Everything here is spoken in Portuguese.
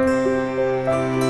Música